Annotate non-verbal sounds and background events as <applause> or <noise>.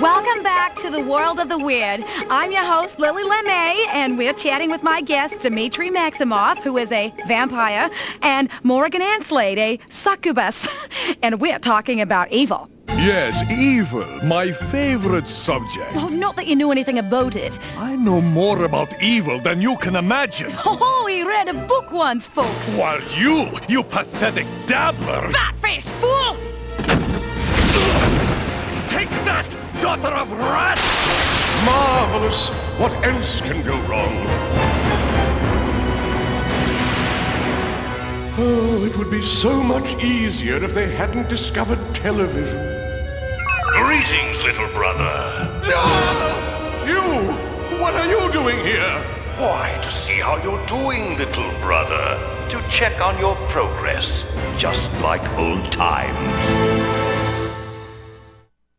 Welcome back to the world of the weird. I'm your host, Lily LeMay, and we're chatting with my guest, Demitri Maximoff, who is a vampire, and Morrigan Aensland, a succubus. <laughs> And we're talking about evil. Yes, evil, my favorite subject. Oh, not that you knew anything about it. I know more about evil than you can imagine. <laughs> Oh, he read a book once, folks. While you, you pathetic dabbler... Fat-faced fool! Of wrath! Marvelous! What else can go wrong? Oh, it would be so much easier if they hadn't discovered television. Greetings, little brother. Ah! You! What are you doing here? Why, to see how you're doing, little brother. To check on your progress, just like old times.